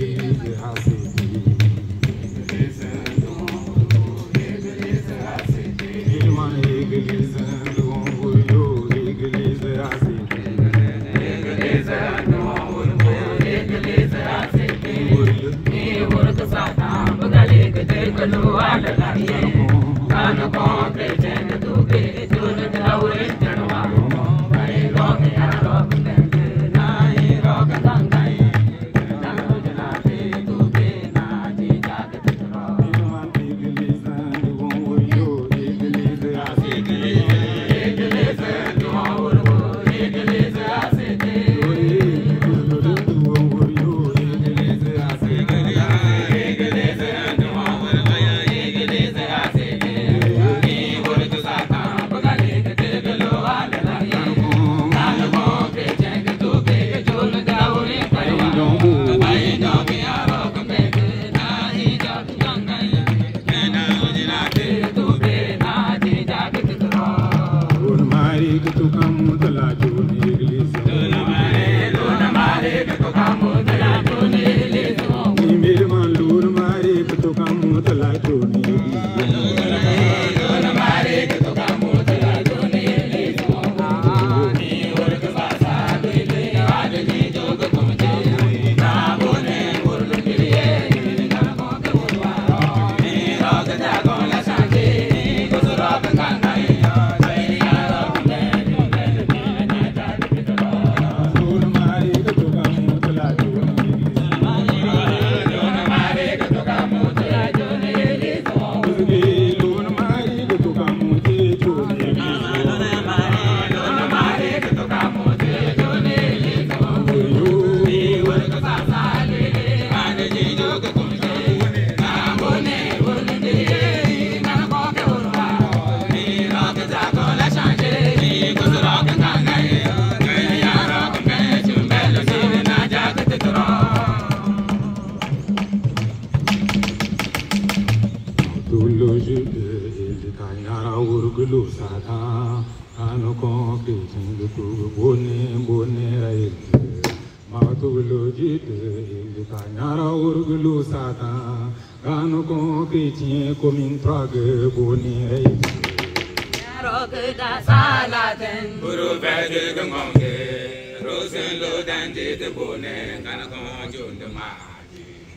église ACT. Ilma église lájò ní ibi ìgbéyàwó. Kanyara urgulu sada anu ko kijing tu bone bone rai ma tuloji ele kanyara urgulu sada anu ko kijing komin trage bone rai Guru Vedi Gangonge, Rosen Lo Dandi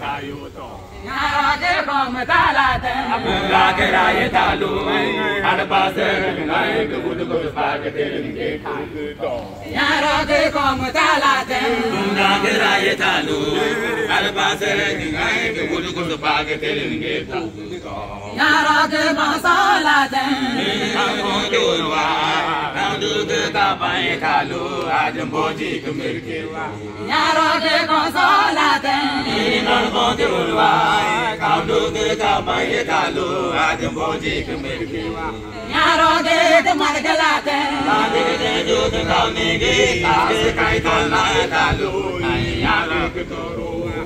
Payuto. Abula ke raye talu, albasere ningai be wudu ko so bage tele ninge puguto yara ke masala den ko durwa kandu ke ta pai kalu ajamboji kumirkewa yara ke masala den ko durwa kandu ke ta pai kalu ajamboji kumirkewa yara ke margala den kandu ke jo ta nige ta se kai ta la kalu yara ke durwa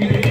Thank you.